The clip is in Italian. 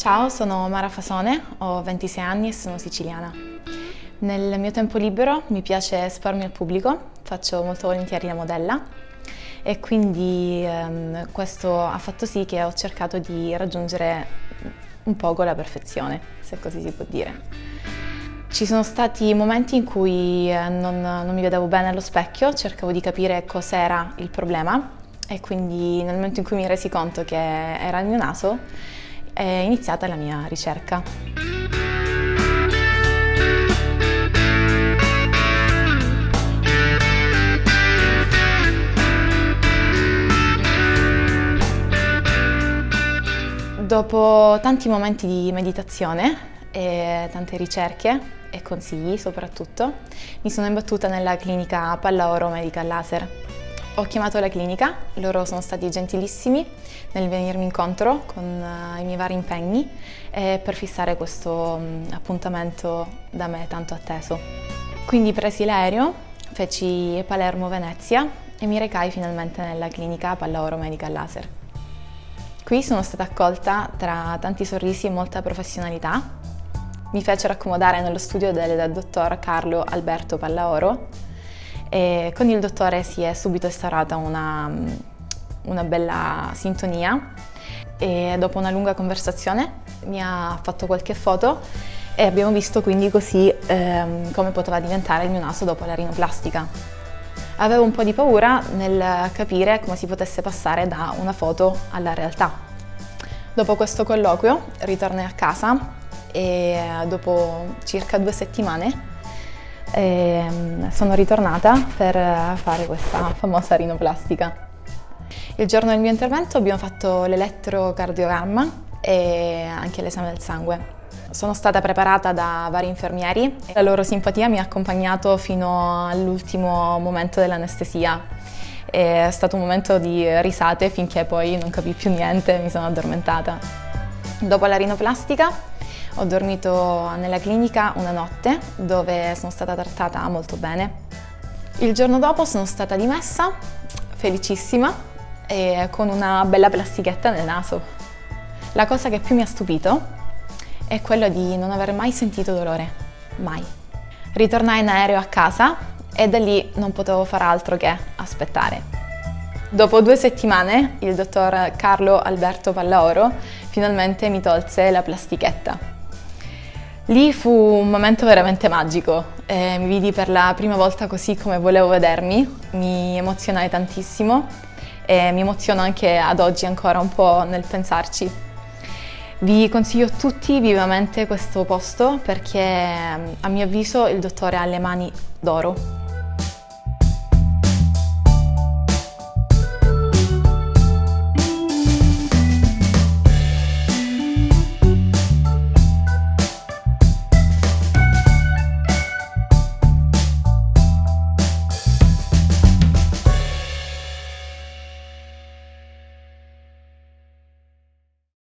Ciao, sono Mara Fasone, ho 26 anni e sono siciliana. Nel mio tempo libero mi piace espormi al pubblico, faccio molto volentieri la modella e quindi ehm, questo ha fatto sì che ho cercato di raggiungere un poco la perfezione, se così si può dire. Ci sono stati momenti in cui eh, non, non mi vedevo bene allo specchio, cercavo di capire cos'era il problema e quindi nel momento in cui mi resi conto che era il mio naso è iniziata la mia ricerca. Dopo tanti momenti di meditazione e tante ricerche e consigli soprattutto, mi sono imbattuta nella clinica Pallaoro Medical Laser. Ho chiamato la clinica, loro sono stati gentilissimi nel venirmi incontro con uh, i miei vari impegni eh, per fissare questo um, appuntamento da me tanto atteso. Quindi presi l'aereo, feci Palermo-Venezia e mi recai finalmente nella clinica Pallaoro Medical Laser. Qui sono stata accolta tra tanti sorrisi e molta professionalità mi fecero accomodare nello studio del dottor Carlo Alberto Pallaoro e con il dottore si è subito instaurata una, una bella sintonia e dopo una lunga conversazione mi ha fatto qualche foto e abbiamo visto quindi così ehm, come poteva diventare il mio naso dopo la rinoplastica. Avevo un po' di paura nel capire come si potesse passare da una foto alla realtà. Dopo questo colloquio ritornai a casa e dopo circa due settimane eh, sono ritornata per fare questa famosa rinoplastica. Il giorno del mio intervento abbiamo fatto l'elettrocardiogramma e anche l'esame del sangue. Sono stata preparata da vari infermieri e la loro simpatia mi ha accompagnato fino all'ultimo momento dell'anestesia. È stato un momento di risate finché poi non capì più niente e mi sono addormentata. Dopo la rinoplastica ho dormito nella clinica una notte dove sono stata trattata molto bene. Il giorno dopo sono stata dimessa, felicissima e con una bella plastichetta nel naso. La cosa che più mi ha stupito è quello di non aver mai sentito dolore, mai. Ritornai in aereo a casa e da lì non potevo fare altro che aspettare. Dopo due settimane il dottor Carlo Alberto Pallaoro finalmente mi tolse la plastichetta. Lì fu un momento veramente magico, eh, mi vidi per la prima volta così come volevo vedermi, mi emozionai tantissimo e mi emoziono anche ad oggi ancora un po' nel pensarci. Vi consiglio tutti vivamente questo posto perché a mio avviso il dottore ha le mani d'oro.